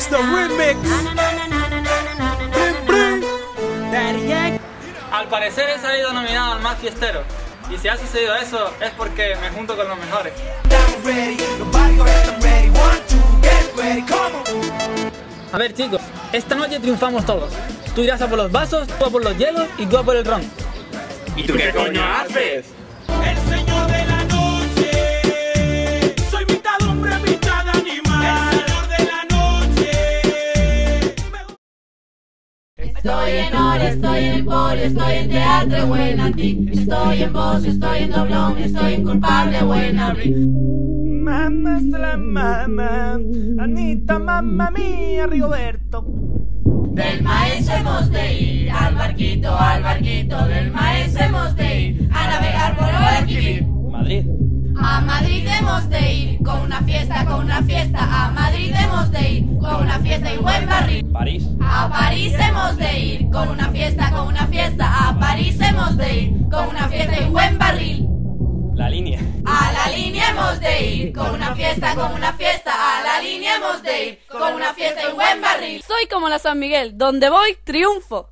It's the remix. Al parecer he salido nominado al más fiestero. Y si ha sucedido eso, es porque me junto con los mejores. A ver chicos, esta noche triunfamos todos. Tú irás a por los vasos, tú a por los hielos y tú a por el ron. ¿Y tú qué coño haces? Estoy en Ore, estoy en el Poli, estoy en Teatro Buen Antic, estoy en Voz, estoy en Doblón, estoy en Culpable Buen Abrir. Mamá es la mamá. Anita, mamá mía, Rigoberto. Del maestro hemos de ir al barquito, al barquito, del maestro hemos de ir a navegar por Guadalquivir. Madrid. A Madrid hemos de ir con una fiesta, con una fiesta, a Madrid París. A París hemos de ir con una fiesta, con una fiesta, a París hemos de ir con una fiesta y buen barril. La línea. A la línea hemos de ir con una fiesta, con una fiesta. A la línea hemos de ir con una fiesta y buen barril. Soy como la San Miguel, donde voy triunfo.